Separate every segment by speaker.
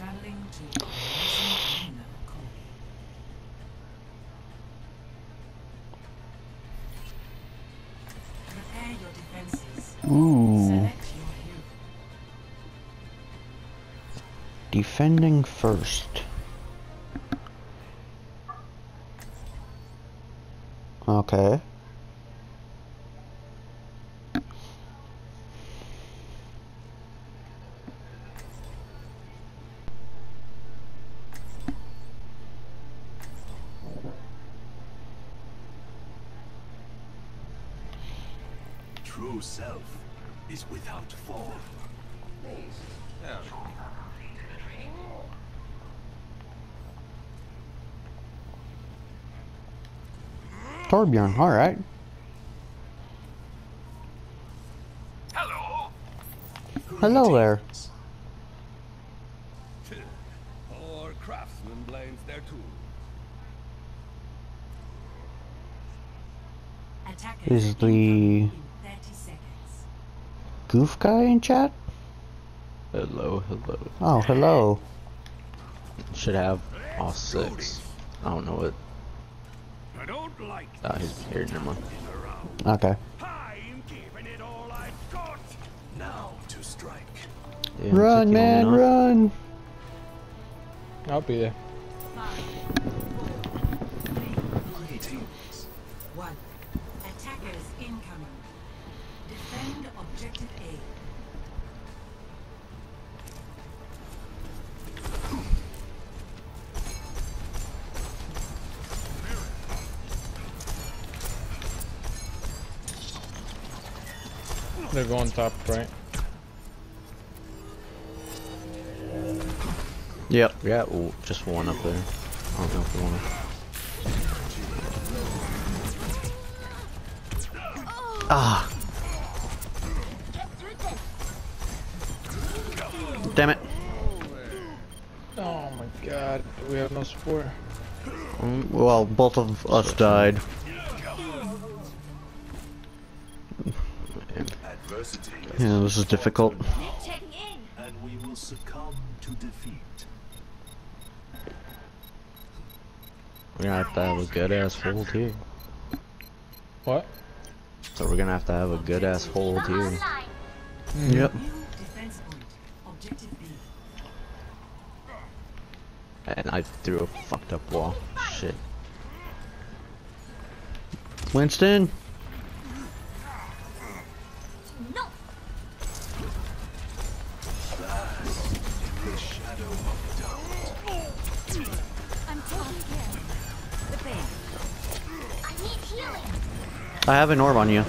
Speaker 1: Traveling to Horizon Lunar Core. Prepare your defenses.
Speaker 2: Ooh.
Speaker 1: Select your hero.
Speaker 2: Defending first. Okay. Torbjorn, alright.
Speaker 3: Hello.
Speaker 2: Hello there.
Speaker 3: Or craftsman blames their tool.
Speaker 1: Attackers
Speaker 2: Is the-
Speaker 1: in 30 seconds.
Speaker 2: Goof guy in chat?
Speaker 4: Hello, hello.
Speaker 2: Oh, hello.
Speaker 4: Should have all six. I don't know what.
Speaker 3: I don't like
Speaker 4: Ah, he's here. Never mind.
Speaker 2: Okay.
Speaker 3: I'm giving it all I've got. Now to strike.
Speaker 4: Yeah,
Speaker 2: Run, man, run!
Speaker 5: I'll be there.
Speaker 3: Greetings.
Speaker 1: One. Attackers incoming. Defend objective A.
Speaker 5: They're going top right.
Speaker 4: Yep. We got w- just one up there. I don't know if we want to. Ah,
Speaker 2: Damn it.
Speaker 5: Oh my god, we have no support.
Speaker 2: Mm, Well, both of us died. Yeah, this is difficult.
Speaker 3: and we will succumb to defeat.
Speaker 4: we're gonna have to have a good ass hold here.
Speaker 5: What?
Speaker 4: So we're gonna have to have a good ass hold here.
Speaker 2: Yep.
Speaker 1: New defense point. Objective B.
Speaker 4: And I threw a fucked up wall. Shit.
Speaker 2: Winston?
Speaker 6: I
Speaker 2: have an orb on you.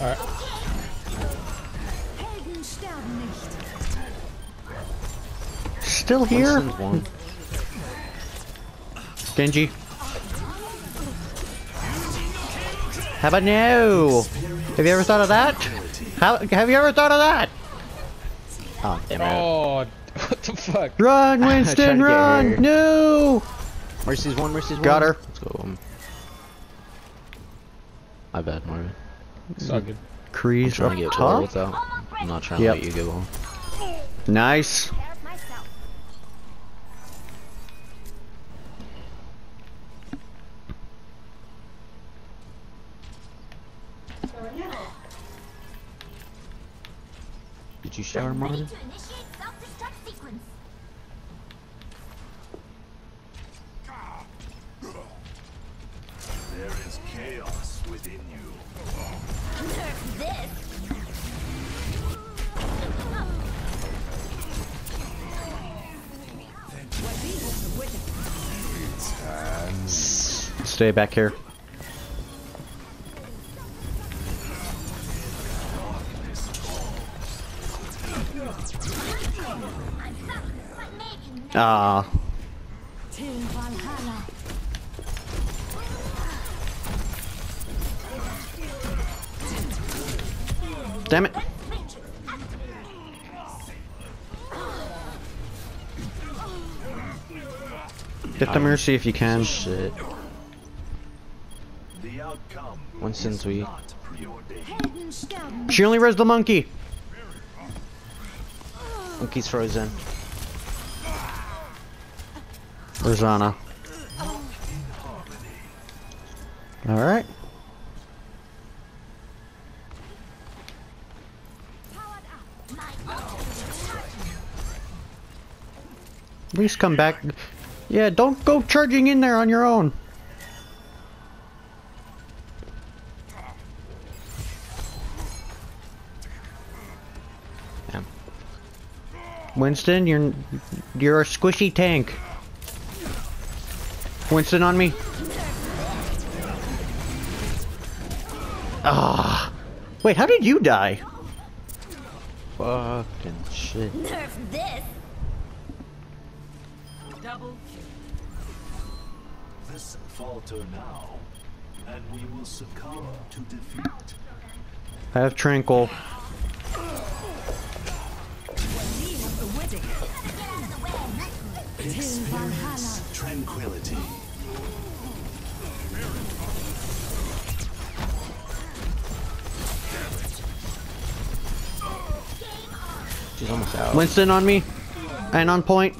Speaker 5: Alright.
Speaker 6: Helden sterben nicht.
Speaker 2: Still here?
Speaker 4: One.
Speaker 2: Genji. How about no? Have you ever thought of that? How, have you ever thought of that?
Speaker 4: Oh damn it.
Speaker 5: Oh, what the fuck?
Speaker 2: Run, Winston, run! No!
Speaker 4: Mercy's one. Mercy's one.
Speaker 2: Got her.
Speaker 4: Let's go. Um, my bad, Marvin.
Speaker 5: It's all good.
Speaker 4: I'm
Speaker 2: Kree's
Speaker 4: trying
Speaker 2: up
Speaker 4: to get
Speaker 2: top.
Speaker 4: bullets out. I'm not trying
Speaker 2: Yep.
Speaker 4: to let you get one.
Speaker 2: Nice.
Speaker 6: Care of myself.
Speaker 4: Did you shower,
Speaker 6: Ready
Speaker 4: Marvin?
Speaker 2: Stay back here. Ah, damn it. Get the mercy if you can.
Speaker 4: Shit. Winston's weak.
Speaker 3: not preordained.
Speaker 6: Helden sterben.
Speaker 2: She only res the monkey.
Speaker 4: Monkey's frozen.
Speaker 2: Rosanna. Alright. Please come back. Yeah, don't go charging in there on your own. Winston, you're you're a squishy tank. Winston on me. Ah. Wait, how did you die?
Speaker 4: Fucking shit.
Speaker 6: nerf this.
Speaker 1: Double kill.
Speaker 3: This falter now, and we will succumb to defeat.
Speaker 2: I have tranquil.
Speaker 3: Experience tranquility.
Speaker 4: She's almost out.
Speaker 2: Winston on me. And on point.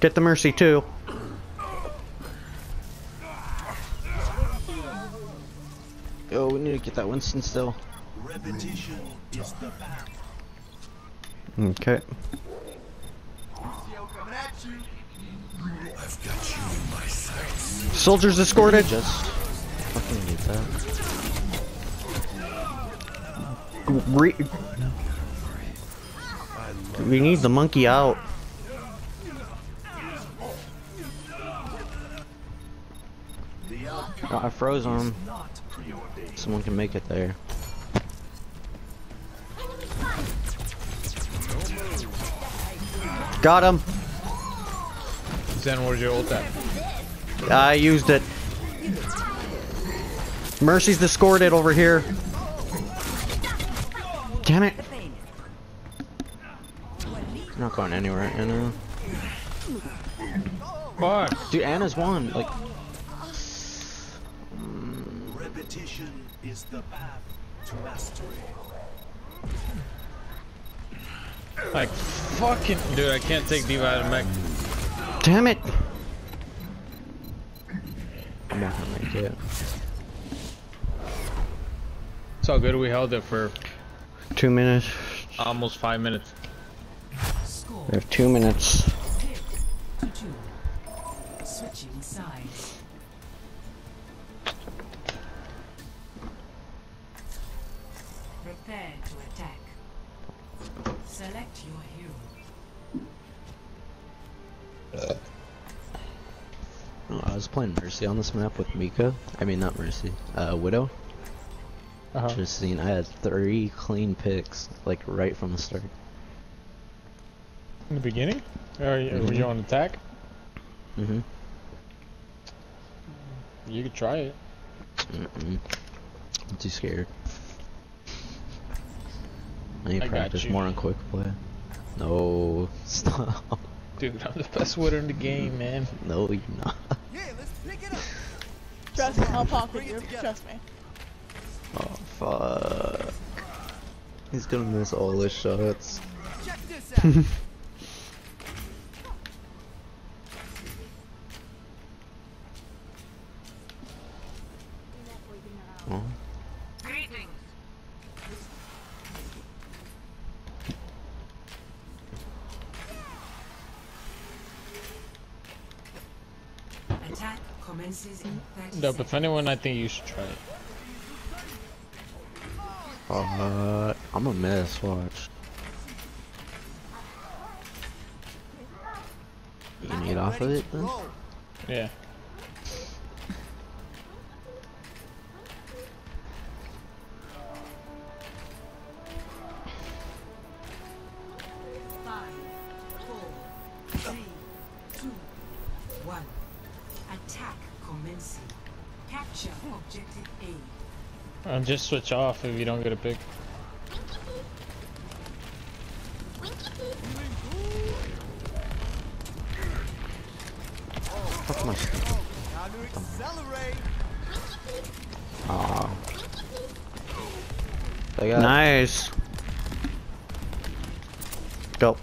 Speaker 2: Get the mercy too.
Speaker 4: Yo, we need to get that Winston still.
Speaker 3: Repetition is the path.
Speaker 2: Okay.
Speaker 3: I've got you in my sights.
Speaker 2: Soldiers escorted.
Speaker 4: Just fucking get that.
Speaker 2: Re we need the monkey out.
Speaker 3: The outcome
Speaker 4: Oh, I froze on him. Someone can make it there.
Speaker 2: Got him.
Speaker 5: Zen, where's your ult at?
Speaker 2: I used it. Mercy's escorted over here. Damn it.
Speaker 4: I'm not going anywhere, Ana.
Speaker 5: Fuck.
Speaker 4: Dude, Ana's won. Like,
Speaker 3: Repetition is the path to mastery.
Speaker 5: Like, fucking. Dude, I can't take D.Va out of mech.
Speaker 2: Damn it.
Speaker 4: I'm not gonna make it.
Speaker 5: It's all good. We held it for
Speaker 2: Two minutes.
Speaker 5: almost five minutes.
Speaker 2: We have two minutes.
Speaker 1: to two. Switching sides.
Speaker 4: On this map with Mika. I mean, not Mercy. Uh, Widow.
Speaker 5: Uh-huh.
Speaker 4: Just seen, I had three clean picks, like right from the start.
Speaker 5: In the beginning? Or you- were you on attack?
Speaker 4: Mm-hmm.
Speaker 5: You could try it.
Speaker 4: Mm-mm. I'm too scared. I need to practice more on quick play. No, stop.
Speaker 5: Dude, I'm the best widow in the game, man.
Speaker 4: No, you're not.
Speaker 7: Trust me, I'll talk with you. Trust me.
Speaker 4: Oh, fuck. He's gonna miss all his shots.
Speaker 1: in 30
Speaker 5: No, but
Speaker 1: seconds.
Speaker 5: if anyone, I think you should try it.
Speaker 4: Uh, I'm a mess, watch. You need off of it then?
Speaker 5: Yeah. And just switch off if you don't get a pick.
Speaker 4: Fuck my shit. Oh.
Speaker 2: Nice. Go.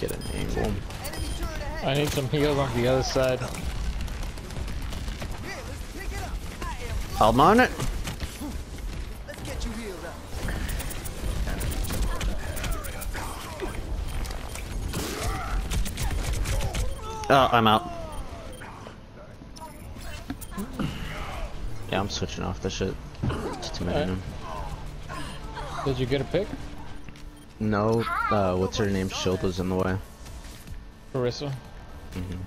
Speaker 4: Get an angle.
Speaker 5: I need some heal on the other side.
Speaker 2: I'm on it. Oh, I'm out.
Speaker 4: Yeah, I'm switching off this shit. It's too many of them.
Speaker 5: Did you get a pick?
Speaker 4: No, uh, what's her name? Shield was in the way.
Speaker 5: Carissa?
Speaker 6: Tracer.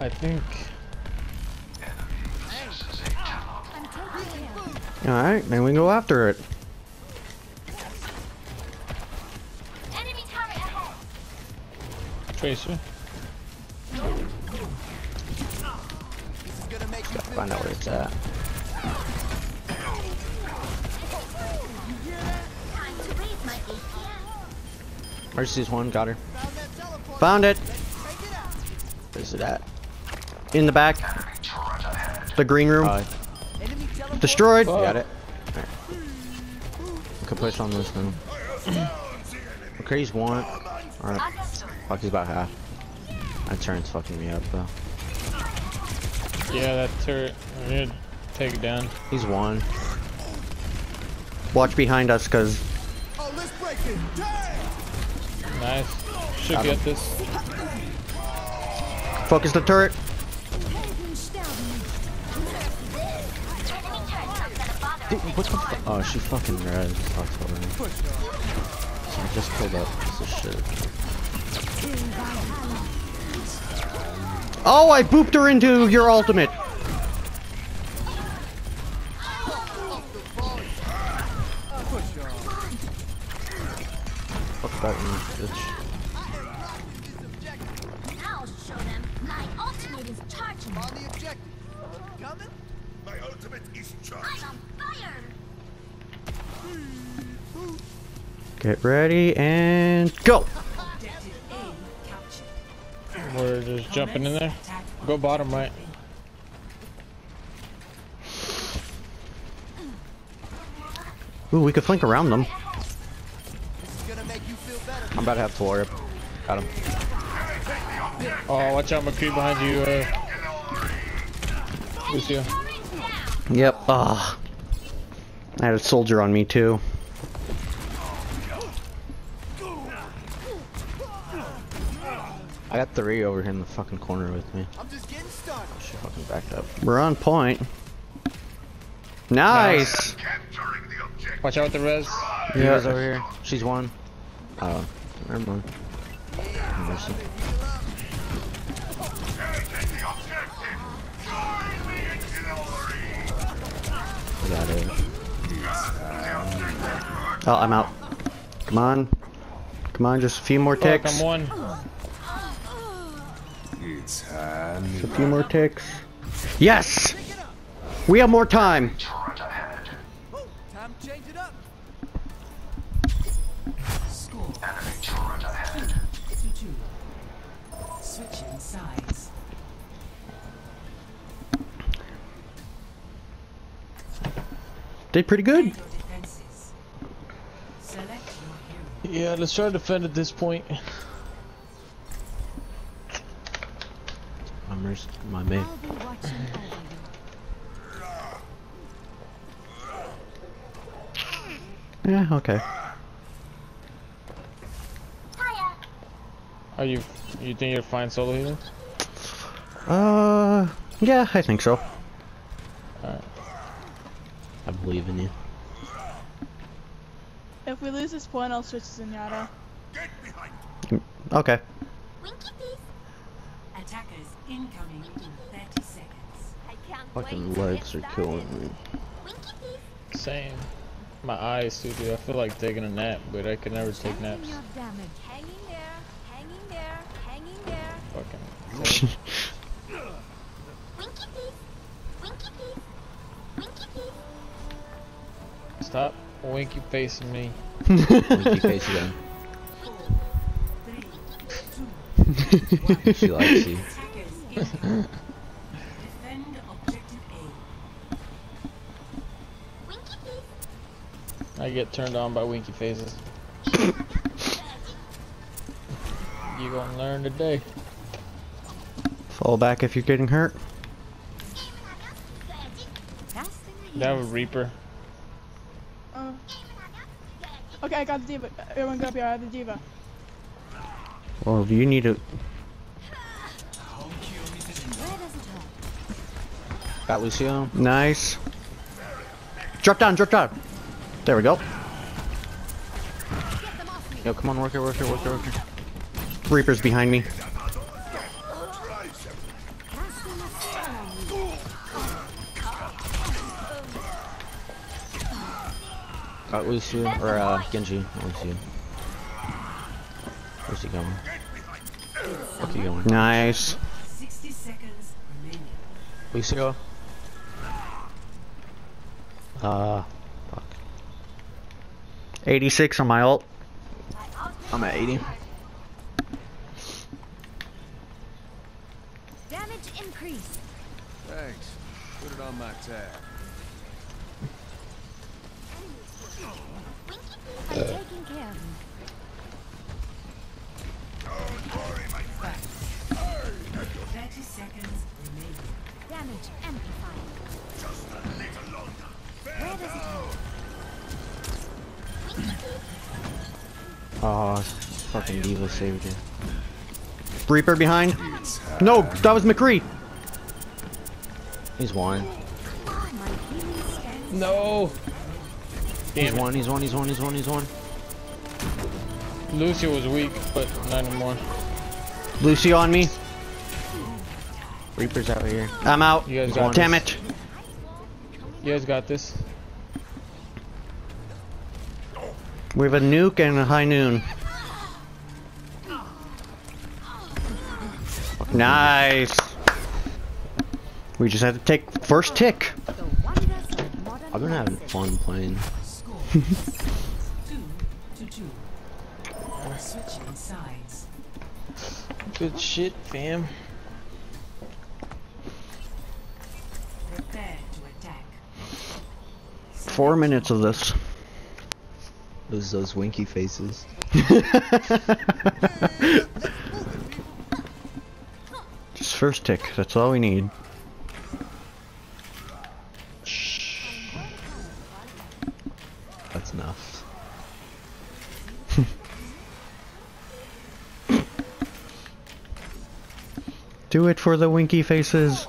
Speaker 5: I think.
Speaker 6: I'm taking care.
Speaker 2: Alright, then we go after it.
Speaker 6: Enemy turret ahead.
Speaker 5: Tracer?
Speaker 4: Gotta find out where it's at. Mercy's one, got her.
Speaker 2: Found it.
Speaker 4: Where's it at?
Speaker 2: In the back. The green room.
Speaker 4: Uh,
Speaker 2: Destroyed.
Speaker 5: Fuck.
Speaker 4: got it. Alright. Could push on this now. McCree's one. Alright. Fuck, he's about half. That turn's fucking me up though.
Speaker 5: Yeah, that turret. I need to take it down.
Speaker 4: He's one.
Speaker 2: Watch behind us, cause
Speaker 5: Nice. Should
Speaker 4: Got
Speaker 5: get
Speaker 4: him.
Speaker 5: this.
Speaker 2: focus the turret.
Speaker 6: Enemy turret not gonna bother
Speaker 4: Dude, what the fu- Oh, she fucking res. Fuck's over me. So I just killed that piece of shit.
Speaker 2: Oh, I booped her into your ultimate.
Speaker 6: Charging.
Speaker 3: My ultimate is charged.
Speaker 6: I'm on fire.
Speaker 2: Get ready and go.
Speaker 1: Objective A captured.
Speaker 5: We're just jumping in there. Go bottom right.
Speaker 2: Ooh, we could flank around them.
Speaker 4: I'm about to have to worry. Got him.
Speaker 5: Oh, watch out, McCree behind you, uh. Lucio.
Speaker 2: Yep. Ah. I had a soldier on me too.
Speaker 4: I got three over here in the fucking corner with me. I'm just getting started. She fucking backed up.
Speaker 2: We're on point. Nice.
Speaker 3: Capturing the objective.
Speaker 5: Watch out with the res.
Speaker 4: Yeah, over here. She's one. Oh, never mind. Mercy.
Speaker 3: Glory.
Speaker 4: Got it.
Speaker 2: Oh, I'm out. Come on. Come on, just a few more
Speaker 5: Fuck,
Speaker 2: ticks.
Speaker 5: I'm one.
Speaker 3: It's.
Speaker 2: A few more ticks. Yes! We have more time. Did pretty good.
Speaker 1: Your defenses. Select your hero.
Speaker 5: Yeah, let's try to defend at this point.
Speaker 4: My main.
Speaker 2: Yeah, okay.
Speaker 6: Fire.
Speaker 5: Are you you think you're fine solo healing?
Speaker 2: Uh, yeah, I think so.
Speaker 4: I believe in you.
Speaker 7: If we lose this point, I'll switch to Zenyatta.
Speaker 3: Get behind.
Speaker 2: Okay.
Speaker 6: Winky piece.
Speaker 1: Attackers incoming in 30 seconds.
Speaker 6: I can't
Speaker 4: Fucking legs are killing me.
Speaker 6: Winky piece.
Speaker 5: Same. My eyes too, dude. I feel like taking a nap, but I can never take naps. Stop winky facing me.
Speaker 4: Winky face again. She likes you.
Speaker 1: Defend objective A.
Speaker 5: I I get turned on by winky faces. you gonna learn today.
Speaker 2: Fall back if you're getting hurt.
Speaker 5: That was Reaper.
Speaker 7: Uh, okay, I got the D.Va. Everyone go up here. I have the D.Va.
Speaker 2: Well, do you need to.
Speaker 4: Got Lucio.
Speaker 2: Nice. Drop down, drop down. There we go.
Speaker 4: Yo, come on, work it, work it, work it, work it.
Speaker 2: Reaper's behind me.
Speaker 4: Got Lucio, or uh, Genji. not Lucio. Where's he going? Where's he going?
Speaker 2: Nice.
Speaker 1: 60 seconds remaining.
Speaker 4: Lucio. Uh, fuck.
Speaker 2: 86 on my ult.
Speaker 4: I'm at 80.
Speaker 6: Damage increase.
Speaker 3: Thanks. Put it on my tab.
Speaker 6: I'm taking care of him.
Speaker 1: Thirty seconds remaining.
Speaker 6: Damage amplified. Where does it hurt?
Speaker 4: Oh, fucking D.Va saved it.
Speaker 2: Reaper behind. No, that was McCree.
Speaker 4: He's one.
Speaker 6: My healing
Speaker 4: He's
Speaker 5: Damn it.
Speaker 4: one, he's one, he's one, he's one, he's one.
Speaker 5: Lucio was weak, but not anymore.
Speaker 2: Lucy on me.
Speaker 4: Reaper's out here.
Speaker 2: I'm out.
Speaker 5: You guys got
Speaker 4: one.
Speaker 2: Damn
Speaker 5: this.
Speaker 2: it.
Speaker 5: You guys got this.
Speaker 2: We have a nuke and a high noon. Nice. We just had to take first tick.
Speaker 6: The wonders of modern
Speaker 4: I've been having fun playing.
Speaker 1: Score two to two. Switching sides.
Speaker 5: Good shit, fam.
Speaker 1: Prepare to attack.
Speaker 2: Four minutes of this.
Speaker 4: Those those winky faces.
Speaker 2: Just first tick. That's all we need.
Speaker 4: That's enough.
Speaker 2: Do it for the winky faces.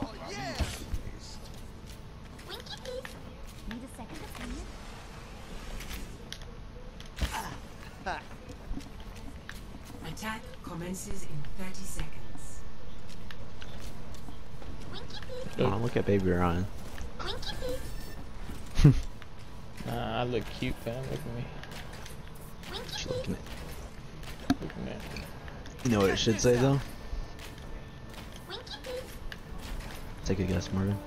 Speaker 6: Need a second opinion?
Speaker 1: Attack commences in 30 seconds.
Speaker 4: Oh, look at Baby Ryan.
Speaker 5: Nah, I look cute, fam. Look at me.
Speaker 4: She's looking at.
Speaker 5: Look at me.
Speaker 4: You know what it should say though? Take a guess, Marvin.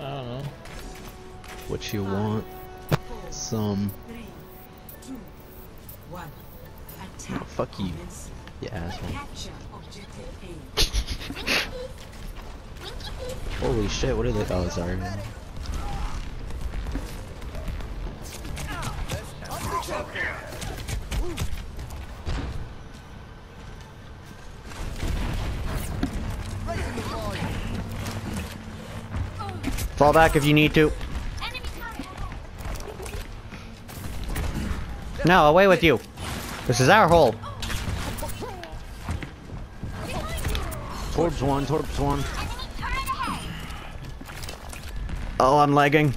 Speaker 5: I don't know.
Speaker 4: What you want? Some.
Speaker 1: Three, two, one. Oh, Attack.
Speaker 4: Oh, fuck you.
Speaker 1: commences.
Speaker 4: You asshole.
Speaker 1: Capture objective A.
Speaker 4: Holy shit, what are they? Oh, sorry.
Speaker 2: Fall back if you need to. No, away with you. This is our hole.
Speaker 4: Torb's one, Torb's one.
Speaker 2: Oh, I'm lagging.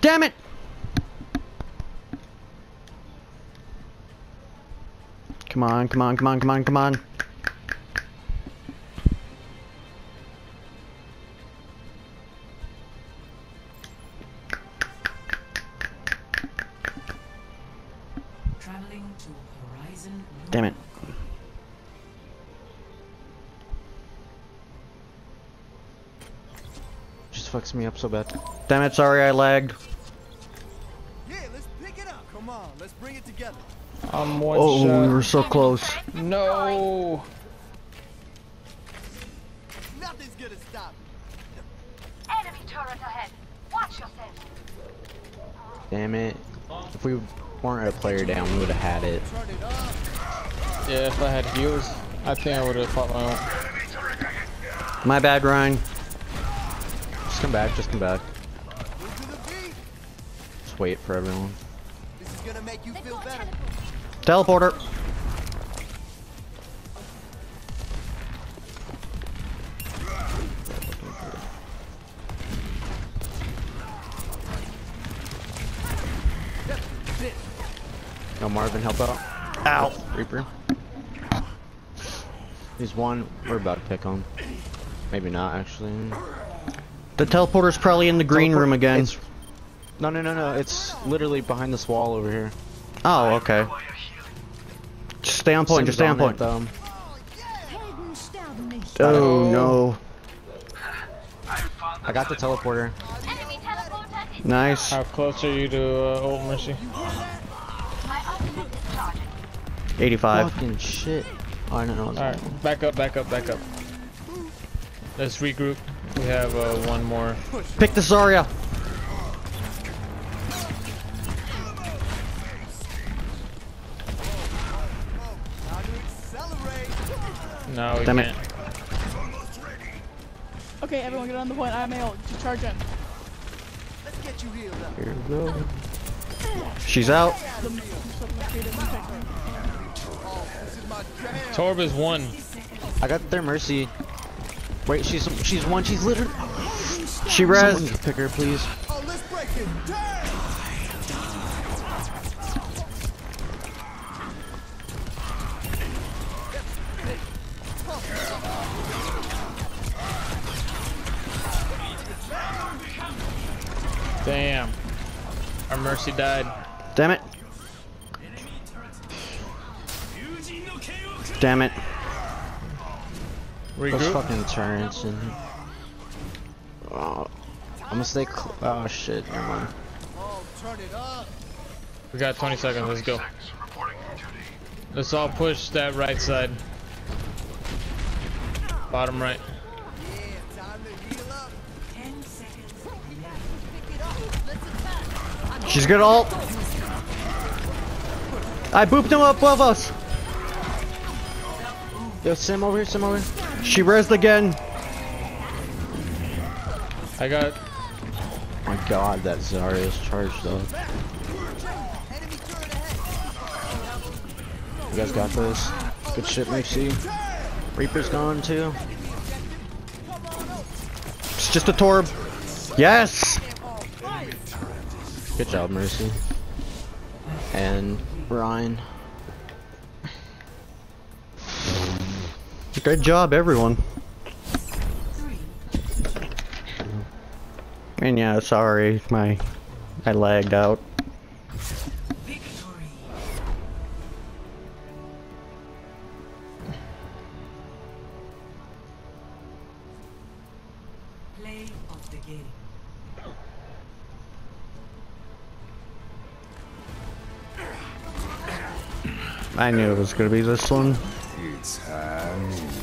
Speaker 2: Damn it! Come on, come on, come on, come on, come on.
Speaker 4: Me up so bad.
Speaker 2: Damn it, sorry I lagged.
Speaker 3: Yeah, let's pick it up. Come on, let's bring it together.
Speaker 5: I'm one
Speaker 2: Oh,
Speaker 5: shot.
Speaker 2: we were so close.
Speaker 5: No!
Speaker 3: Nothing's gonna stop me.
Speaker 6: Enemy turret ahead. Watch yourself.
Speaker 4: Damn it. If we weren't a player down, we would have had it.
Speaker 5: Yeah, if I had heals, I think I would have fought my own.
Speaker 2: My bad, Ryan.
Speaker 4: Just come back, just come back. Just wait for everyone.
Speaker 8: This is gonna make you feel better.
Speaker 2: Teleporter.
Speaker 4: No Marvin, help out.
Speaker 2: Ow.
Speaker 4: Reaper. He's one. We're about to pick on. Maybe not, actually.
Speaker 2: The teleporter's probably in the green
Speaker 4: Teleport-
Speaker 2: room again.
Speaker 4: it's- No, no, no, no. It's literally behind this wall over here.
Speaker 2: Oh, okay. Just stay on point. Just stay on
Speaker 4: Sim's
Speaker 2: point.
Speaker 4: it,
Speaker 6: Helden sterben nicht.
Speaker 2: Oh no.
Speaker 4: I got the teleporter.
Speaker 6: Enemy teleporter
Speaker 2: Nice.
Speaker 5: How close are you to uh, Old Mercy?
Speaker 6: my ultimate is charging.
Speaker 2: 85.
Speaker 4: Fucking shit. Oh, I don't know.
Speaker 5: Alright, back up, back up, back up. Let's regroup. We have uh, one more.
Speaker 2: Pick the Zarya.
Speaker 8: How to accelerate.
Speaker 5: No, we
Speaker 2: Damn it.
Speaker 5: can't.
Speaker 7: Okay, everyone get on the point. I'm ult. Just charge in.
Speaker 8: Let's get you healed up.
Speaker 4: Here we go.
Speaker 2: She's out.
Speaker 5: Torb is one.
Speaker 4: I got their mercy. Wait, she's she's one. She's literally.
Speaker 2: She
Speaker 4: Someone
Speaker 2: res.
Speaker 4: pick her, please.
Speaker 8: Oh, let's break it down.
Speaker 5: Damn. Our Mercy died.
Speaker 2: Damn it. Damn it.
Speaker 4: Those
Speaker 5: Regroup.
Speaker 4: fucking turrets and. Oh, I'm gonna stay. Cl oh shit, never mind.
Speaker 8: Oh, turn it up.
Speaker 5: We got 20 seconds. Let's go. Let's all push that right side. Bottom right.
Speaker 8: Yeah, time to heal up.
Speaker 1: 10 seconds left.
Speaker 2: She's good ult. I booped him up above us.
Speaker 4: Yo, Sim over here, Sim over here.
Speaker 2: She resed again.
Speaker 5: I got.
Speaker 4: my god, that Zarya is charged though.
Speaker 8: Enemy turret ahead.
Speaker 4: You guys got this. Good shit, Mercy. Reaper's gone too.
Speaker 2: It's just a Torb. Yes.
Speaker 4: Good job, Mercy. And Ryan.
Speaker 2: Good job, everyone. And yeah, sorry, my I lagged out.
Speaker 1: Victory. Play of the game.
Speaker 2: I knew it was gonna be this one.
Speaker 1: Double.